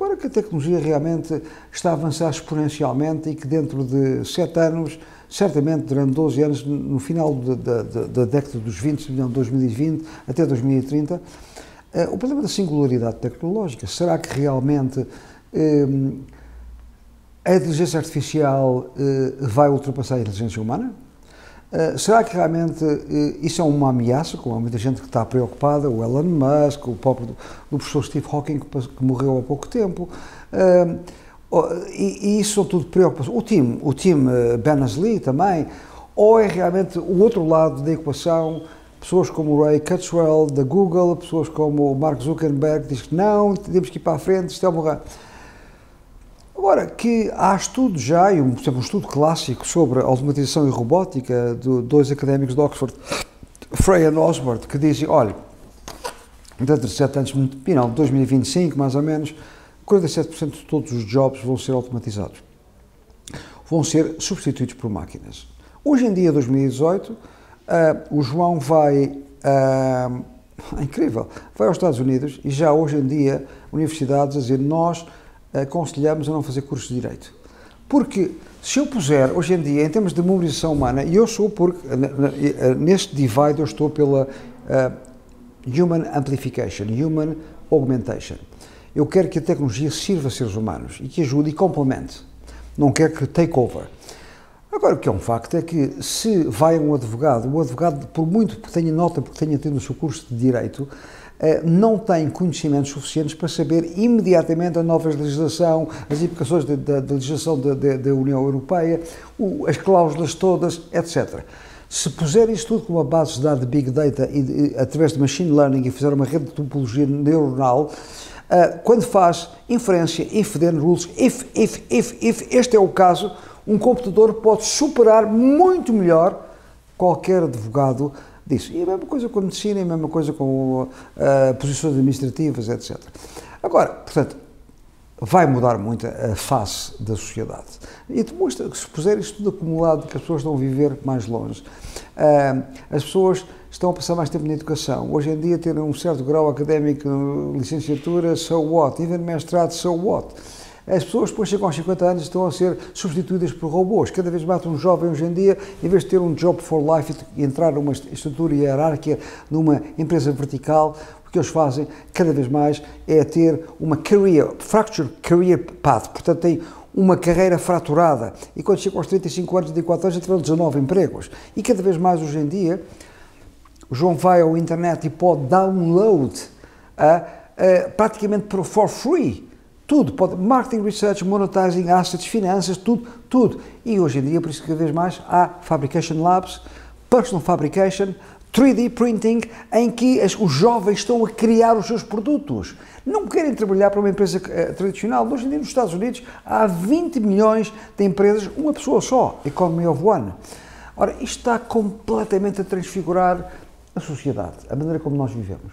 Agora que a tecnologia realmente está a avançar exponencialmente e que dentro de sete anos, certamente durante 12 anos, no final da, da, da década dos 20, 2020 até 2030, eh, o problema da singularidade tecnológica, será que realmente eh, a inteligência artificial eh, vai ultrapassar a inteligência humana? Uh, será que realmente uh, isso é uma ameaça, como há muita gente que está preocupada, o Elon Musk, o próprio do, do professor Steve Hawking, que, que, morreu há pouco tempo, uh, e, e, isso são tudo preocupações. O time, o time Berners-Lee também, ou é realmente o outro lado da equação, pessoas como o Ray Kurzweil da Google, pessoas como o Mark Zuckerberg, diz que não, temos que ir para a frente, isto é uma Agora, que há estudos já, e um, por exemplo, um estudo clássico sobre automatização e robótica de dois académicos de Oxford, Frey e Osborne, que dizem, olha, dentro de 7 anos, final de 2025, mais ou menos, 47% de todos os jobs vão ser automatizados. Vão ser substituídos por máquinas. Hoje em dia, 2018, uh, o João vai... Uh, incrível, vai aos Estados Unidos e já hoje em dia universidades a dizer nós aconselhamos a não fazer curso de Direito. Porque se eu puser, hoje em dia, em termos de mobilização humana, e eu sou, porque neste divide eu estou pela uh, Human Amplification, Human Augmentation. Eu quero que a tecnologia sirva a seres humanos e que ajude e complemente. Não quero que take over. Agora, o que é um facto é que se vai um advogado, o advogado, por muito que tenha nota, porque tenha tido o seu curso de Direito, eh, não tem conhecimentos suficientes para saber imediatamente a nova legislação, as implicações da, legislação da, União Europeia, as cláusulas todas, etc. Se puser isto tudo com uma base de dados de Big Data e, através de Machine Learning e fizer uma rede de topologia neuronal, uh, quando faz inferência, if then rules, if, if, if, if, este é o caso, um computador pode superar muito melhor qualquer advogado disso. E a mesma coisa com a medicina, a mesma coisa com uh, posições administrativas, etc. Agora, portanto, vai mudar muito a face da sociedade. E demonstra que se puser isto tudo acumulado, que as pessoas estão a viver mais longe, uh, as pessoas estão a passar mais tempo na educação. Hoje em dia, ter um certo grau académico, licenciatura, so what? Even mestrado, so what? As pessoas depois chegam aos 50 anos estão a ser substituídas por robôs. Cada vez mais um jovem hoje em dia, em vez de ter um job for life e entrar numa estrutura hierárquica numa empresa vertical, o que eles fazem cada vez mais é ter uma career, fractured career path, portanto tem uma carreira fraturada e quando chegam aos 35 anos, 34 anos, já tiveram 19 empregos. E cada vez mais hoje em dia, o João vai ao internet e pode download uh, uh, praticamente for free tudo, pode, marketing, research, monetizing, assets, finanças, tudo, tudo. E hoje em dia, por isso cada vez mais, há fabrication labs, personal fabrication, 3D printing, em que as, os jovens estão a criar os seus produtos. Não querem trabalhar para uma empresa uh, tradicional. Hoje em dia, nos Estados Unidos, há 20 milhões de empresas, uma pessoa só, Economy of One. Ora, isto está completamente a transfigurar a sociedade, a maneira como nós vivemos.